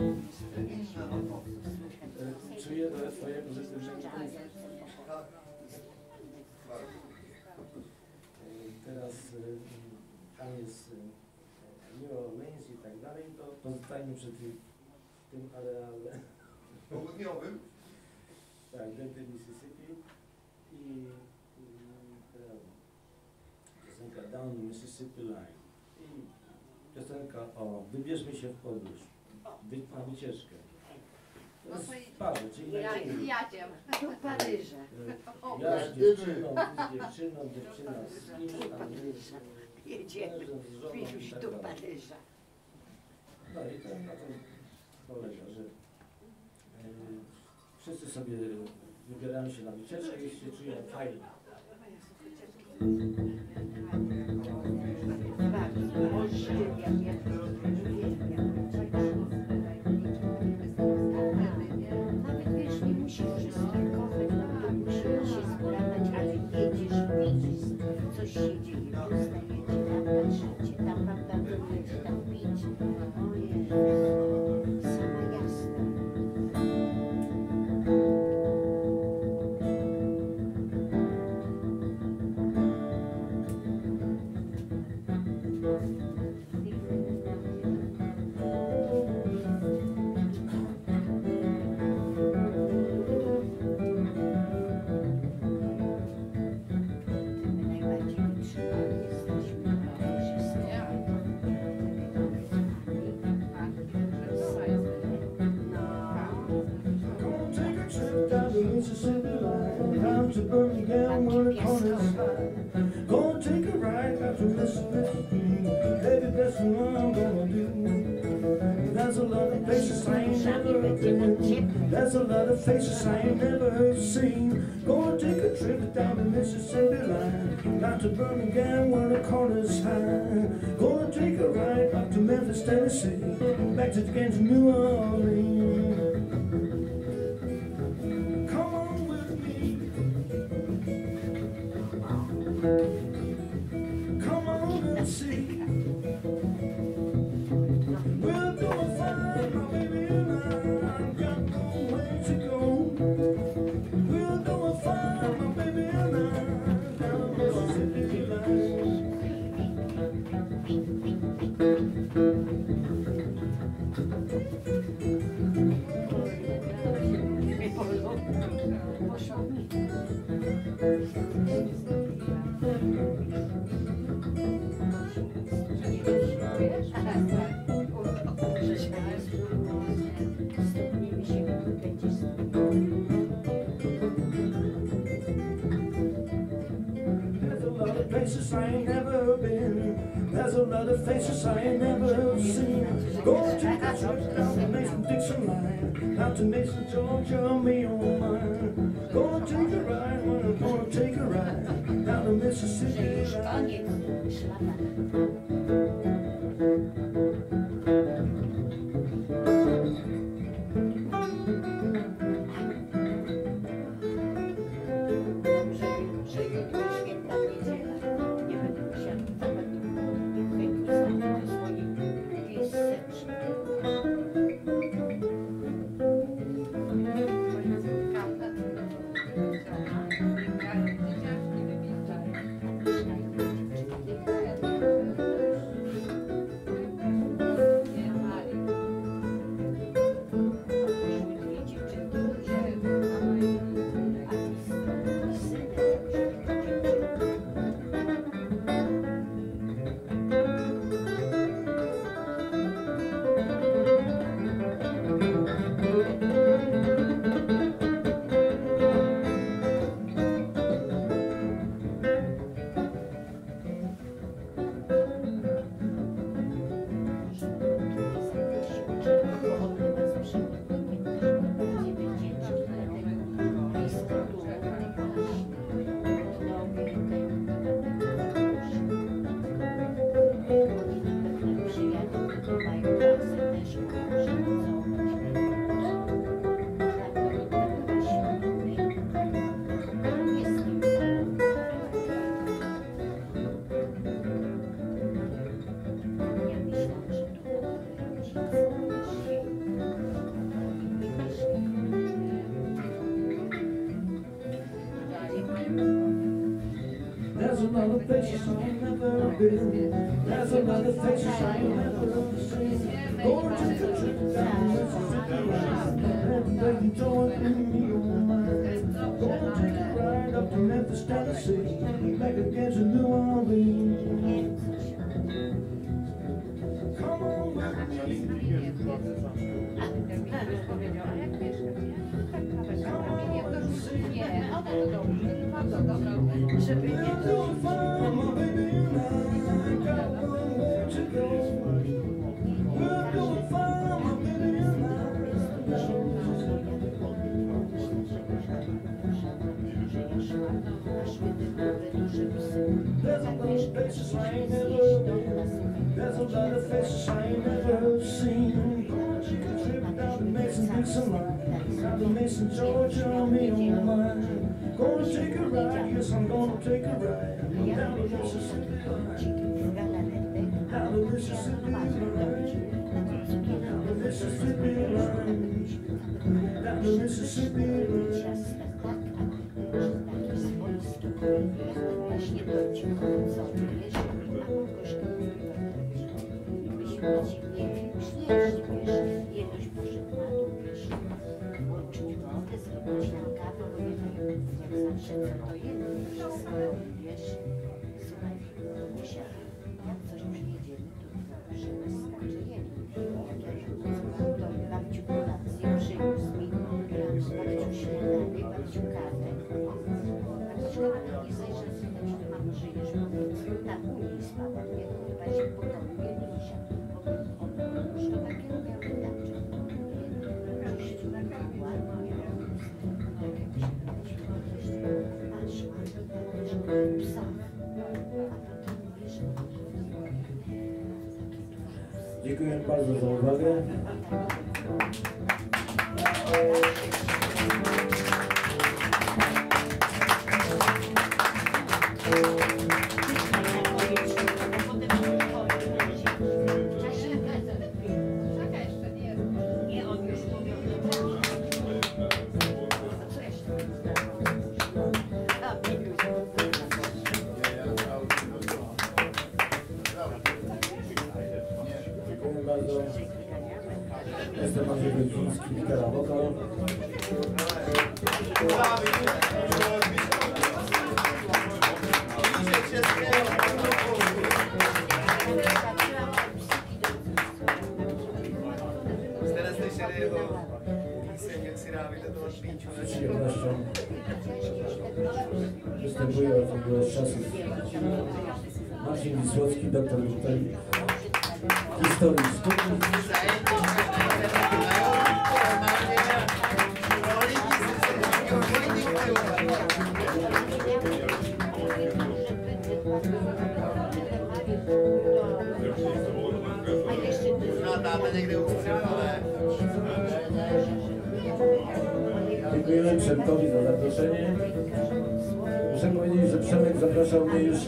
E, Czuję e, twoje pozytywne impulsy. E, Teraz e, tam jest e, New Orleans i tak dalej, to pozostajemy przy tym, tym areale. Południowym? Tak, Delta Mississippi i, piosenka Down Mississippi Line. I piosenka o wybierzmy się w podróż, wy, na wycieczkę. To jest parę, czyli Ja, jadziem. Do Paryża. E, Ja z dziewczyną, z dziewczyną, dziewczyna z kimś tam. Paryża. Jedziemy. mężem, z żoną i Piluś tak do. Paryża. No i to na tym polega, że e, wszyscy sobie wybierają się na wycieczkę i się czują fajnie. There's a lot of faces I ain't never seen. Gonna take a trip down the Mississippi line, down to Birmingham where the corner's high. Gonna take a ride up to Memphis, Tennessee, back to New Orleans. Places I ain't never been. There's a lot of faces I ain't never seen. Gonna take a trip down the Mason Dixon line, down to Mason, Georgia, me on mine. Gonna take a ride, when I'm gonna take a ride down the Mississippi places I ain't never been. There's a lot of faces I ain't never seen. Gonna take a trip down the Mississippi. And baby, join me on mine. Gonna take a ride up to Memphis, Tennessee. Back against New Orleans. Come on with me. Nie, o to There's a lot of fishes I ain't never There's a lot of fishes I ain't never seen. She could trip down to Mason, Dixon, Down to Mason, Georgia, on me oh on mine Gonna take a ride, yes, I'm gonna take a ride. Down to Mississippi line. Down to Mississippi line. Down to Mississippi line. Down to Mississippi line. Właśnie to kawę, bo nie wiem, jak zawsze co to jest, wszystko, wiesz, bardzo za uwagę. Nie, bardzo. Jestem Andrzej Wojciński, gitara wokal. Z przyjemnością występuję od czasów. Marcin Wisłocki, doktor historii historii sztuki. Dziękujemy Przemkowi za zaproszenie. Muszę powiedzieć, że Przemek zapraszał mnie już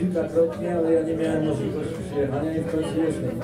kilkakrotnie, ale ja nie miałem możliwości przyjechania i w końcu jestem.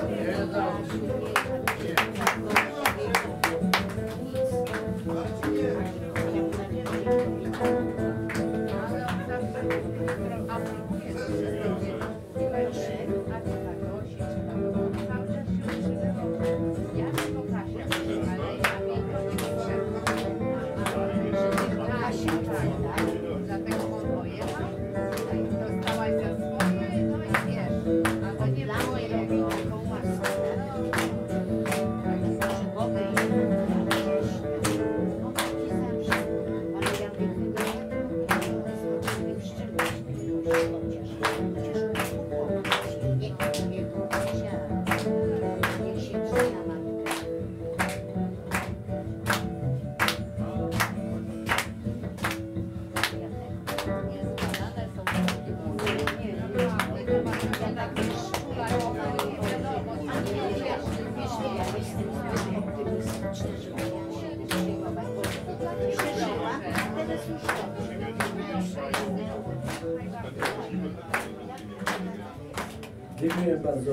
Dziękuję bardzo.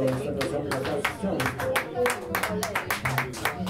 Ciąg. kolei.